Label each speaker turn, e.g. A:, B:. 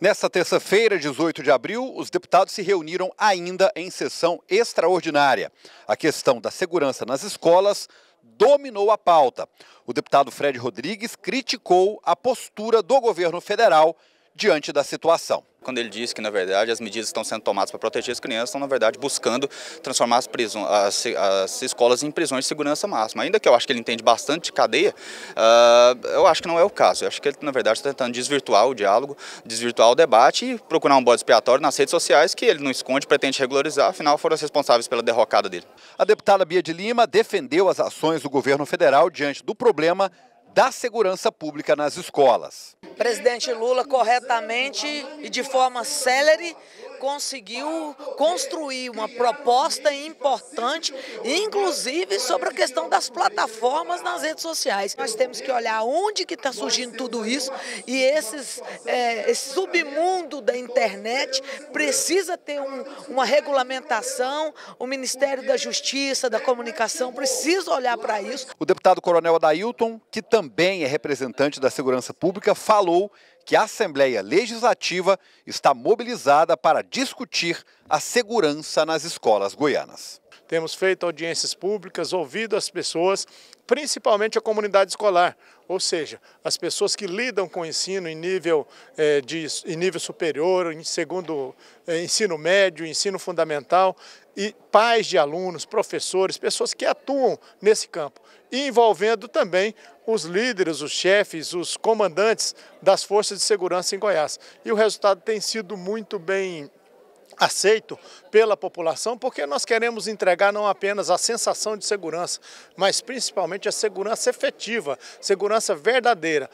A: Nesta terça-feira, 18 de abril, os deputados se reuniram ainda em sessão extraordinária. A questão da segurança nas escolas dominou a pauta. O deputado Fred Rodrigues criticou a postura do governo federal diante da situação
B: quando ele disse que, na verdade, as medidas que estão sendo tomadas para proteger as crianças estão, na verdade, buscando transformar as, prisões, as, as, escolas em prisões de segurança máxima. Ainda que eu acho que ele entende bastante de cadeia, uh, eu acho que não é o caso. Eu acho que ele, na verdade, está tentando desvirtuar o diálogo, desvirtuar o debate e procurar um bode expiatório nas redes sociais que ele não esconde, pretende regularizar, afinal foram os responsáveis pela derrocada dele.
A: A deputada Bia de Lima defendeu as ações do governo federal diante do problema da segurança pública nas escolas.
C: Presidente Lula corretamente e de forma célere conseguiu construir uma proposta importante, inclusive sobre a questão das plataformas nas redes sociais. Nós temos que olhar onde que está surgindo tudo isso e esses, é, esse submundo da internet precisa ter um, uma regulamentação, o Ministério da Justiça, da Comunicação precisa olhar para isso.
A: O deputado Coronel Adailton, que também é representante da Segurança Pública, falou que a Assembleia Legislativa está mobilizada para discutir a segurança nas escolas goianas.
D: Temos feito audiências públicas, ouvido as pessoas, principalmente a comunidade escolar, ou seja, as pessoas que lidam com o ensino em nível, eh, de, em nível superior, em segundo eh, ensino médio, ensino fundamental, e pais de alunos, professores, pessoas que atuam nesse campo, e envolvendo também os líderes, os chefes, os comandantes das forças de segurança em Goiás. E o resultado tem sido muito bem aceito pela população, porque nós queremos entregar não apenas a sensação de segurança, mas principalmente a segurança efetiva, segurança verdadeira.